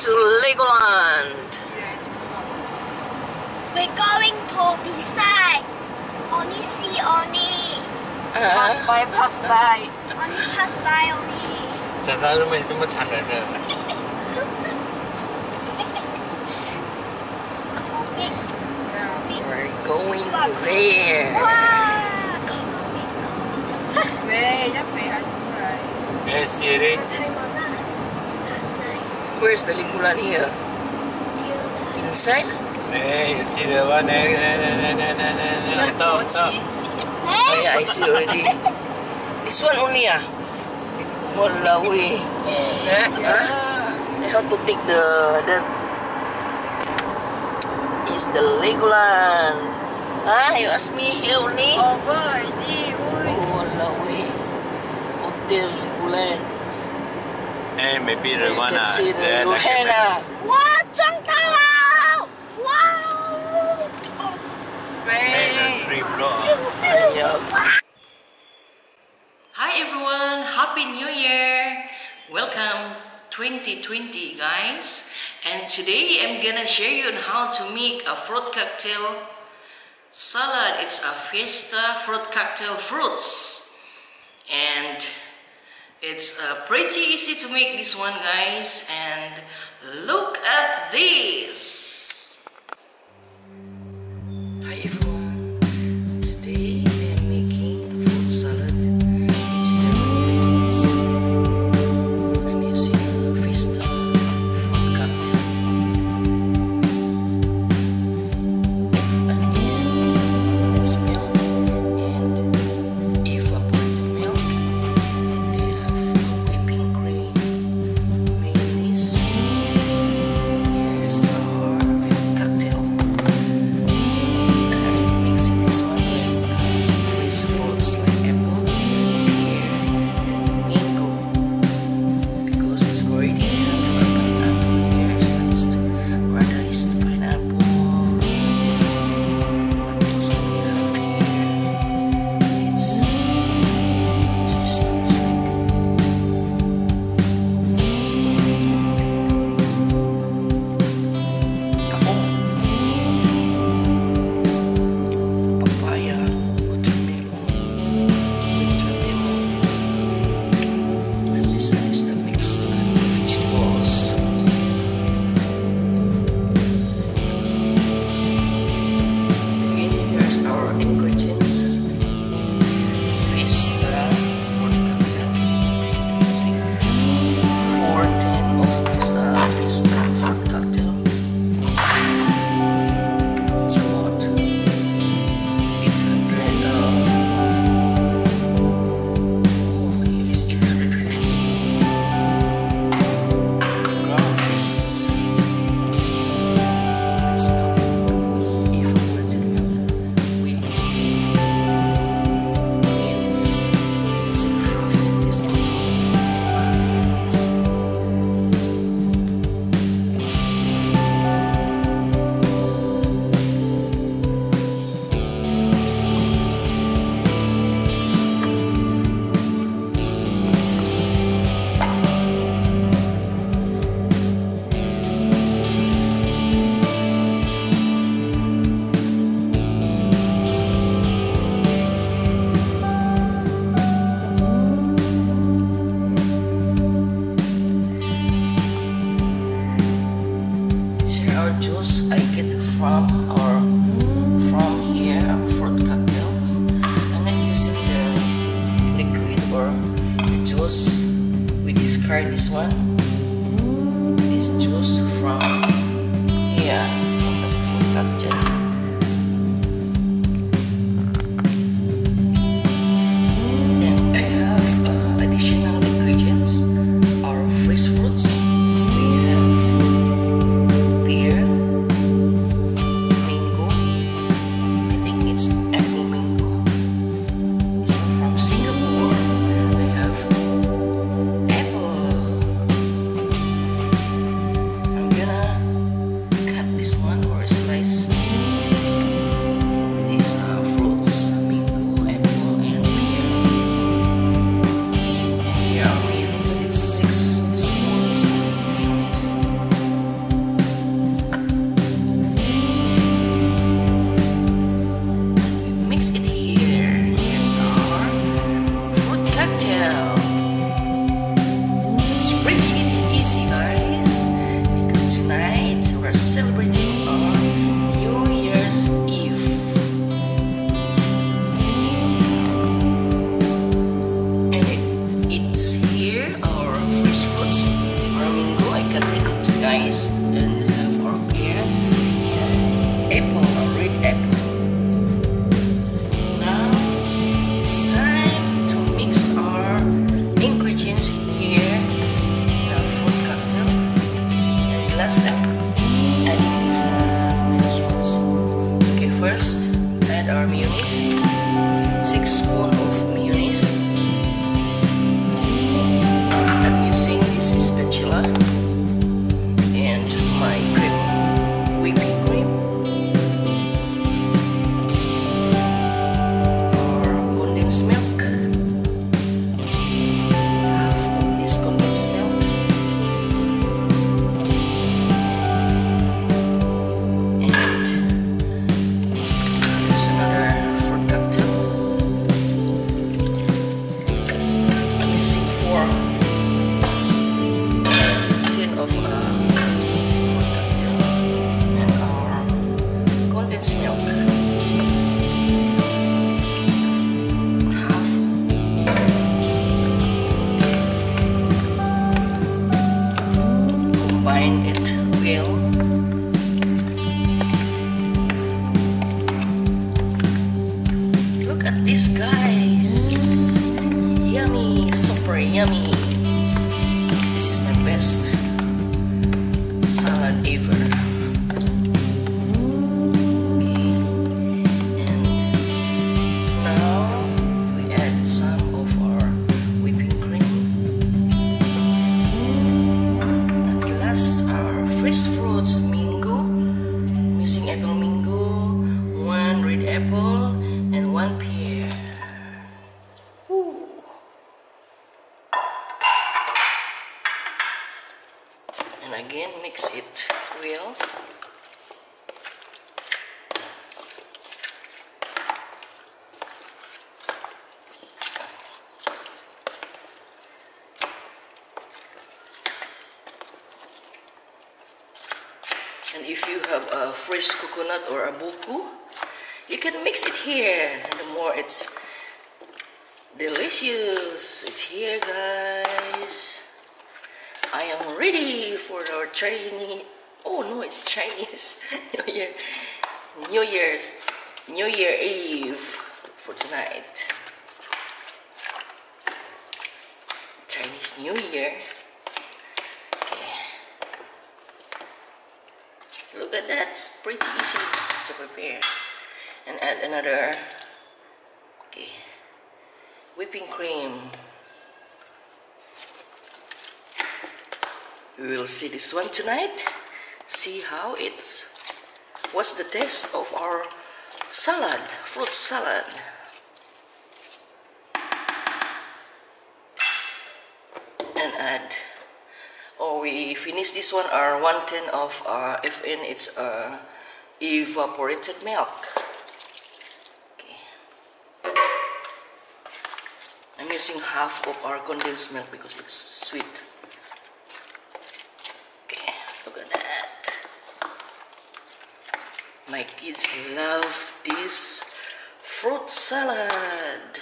to Legoland. We're going to beside. Only see only. pass Uh, by pass by Only pass by only. 想啥都没这么馋的事。 Comic. Comic. we're going there. Wow. Comic. 喂一肥还出来哎，写的， Taimana. where's the lingkulan here? Ya? Inside? Hey, you see the one top, top. Oh yeah, I see already. This one only ah? Wallah we. Eh? Yeah. I have to take the, the is the Legoland. Ah, you ask me here only? Over, ini, uy. Oh, Allah, uy. Hotel Legoland. 哎，没别 You 人玩 can 啊， see the 来 Legoland 来。 ah. 哇，撞到了！哇！喂 Trip lo. Yeah. Hi everyone, Happy New Year! Welcome 2020 guys. And today I'm gonna share you on how to make a fruit cocktail salad. It's a Fiesta fruit cocktail fruits. And it's uh, pretty easy to make this one guys. And look at this! Juice I get from our And time, adding these uh, fresh. Okay, first add our mayonnaise. Combine it well. Again, mix it well. And if you have a fresh coconut or a buko, you can mix it here. And the more it's delicious. It's here, guys. I am ready for our Chinese. Oh no, it's Chinese New Year, New Year's, New Year Eve for tonight. Chinese New Year. Okay. Look at that, it's pretty easy to prepare. And add another, okay, whipping cream. We will see this one tonight. See how it's. What's the taste of our salad, fruit salad? And add. Oh, we finish this one. Our one ten of uh, FN. It's uh, evaporated milk. Okay. I'm using half of our condensed milk because it's sweet. Okay, look at that. My kids love this fruit salad.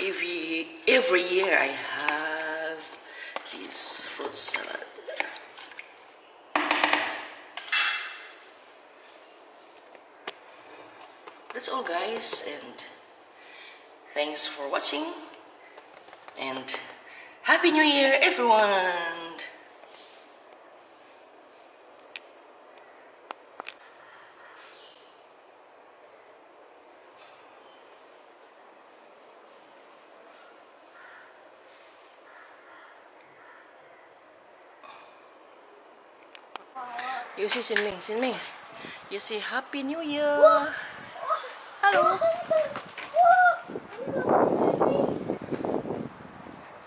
Every every year I have this fruit salad. That's all guys and thanks for watching and Happy New Year everyone! You see Sin Ming, Sin Ming. You say Happy New Year. Hello.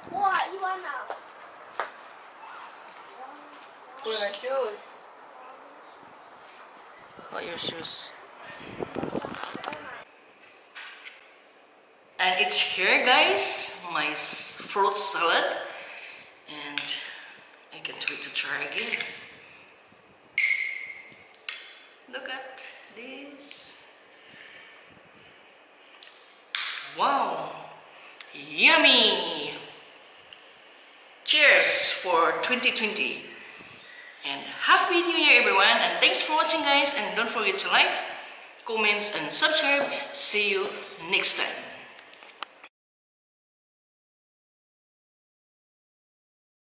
What you want now? For the shoes. What your shoes? And it's here, guys. My fruit salad, and I can't wait to try again. Look at this. Yummy! Cheers for 2020. and Happy New Year, everyone, and thanks for watching, guys. And don't forget to like, comments, and subscribe. See you next time.